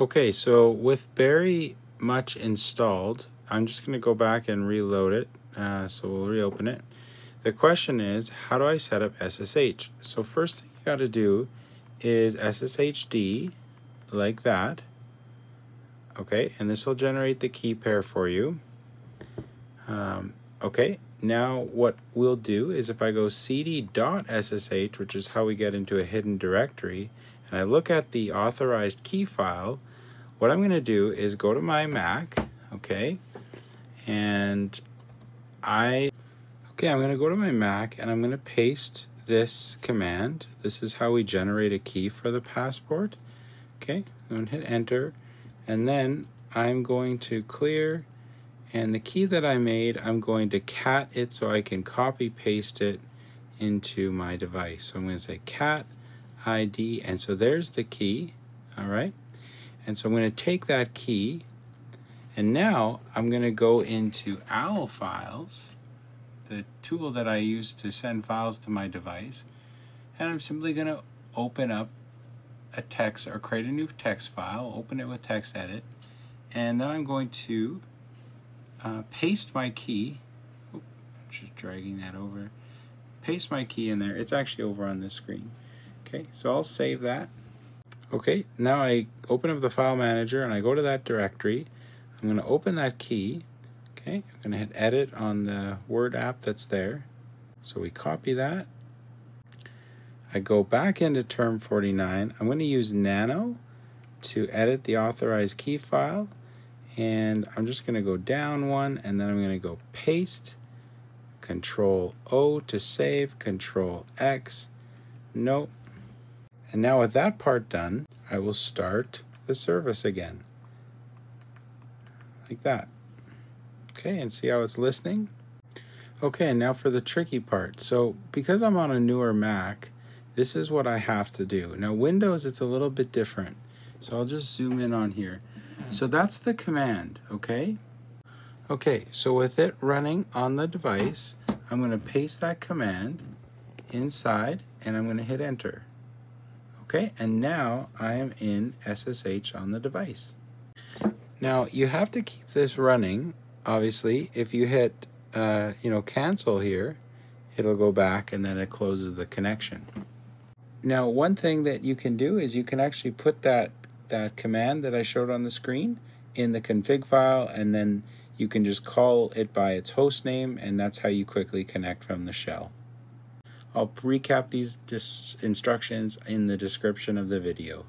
Okay, so with very much installed, I'm just going to go back and reload it. Uh, so we'll reopen it. The question is, how do I set up SSH? So first thing you got to do is SSHD, like that. Okay, and this will generate the key pair for you. Um, okay, now what we'll do is if I go cd.ssh, which is how we get into a hidden directory, and I look at the authorized key file, what I'm going to do is go to my Mac, okay, and I, okay, I'm going to go to my Mac and I'm going to paste this command. This is how we generate a key for the passport. Okay, I'm going to hit enter, and then I'm going to clear and the key that I made, I'm going to cat it so I can copy paste it into my device. So I'm going to say cat ID, and so there's the key, all right? And so I'm going to take that key, and now I'm going to go into OWL files, the tool that I use to send files to my device, and I'm simply going to open up a text or create a new text file, open it with TextEdit, and then I'm going to uh, paste my key. I'm just dragging that over. Paste my key in there. It's actually over on this screen. Okay, so I'll save that. Okay, now I open up the file manager and I go to that directory. I'm going to open that key. Okay, I'm going to hit edit on the Word app that's there. So we copy that. I go back into Term49. I'm going to use nano to edit the authorized key file and I'm just going to go down one and then I'm going to go paste control O to save control X nope and now with that part done I will start the service again. Like that. Okay and see how it's listening? Okay and now for the tricky part. So because I'm on a newer Mac this is what I have to do. Now Windows it's a little bit different. So I'll just zoom in on here. So that's the command, okay? Okay, so with it running on the device, I'm going to paste that command inside and I'm going to hit enter. Okay, and now I am in SSH on the device. Now you have to keep this running. Obviously, if you hit, uh, you know, cancel here, it'll go back and then it closes the connection. Now, one thing that you can do is you can actually put that that command that I showed on the screen in the config file and then you can just call it by its host name and that's how you quickly connect from the shell. I'll recap these instructions in the description of the video.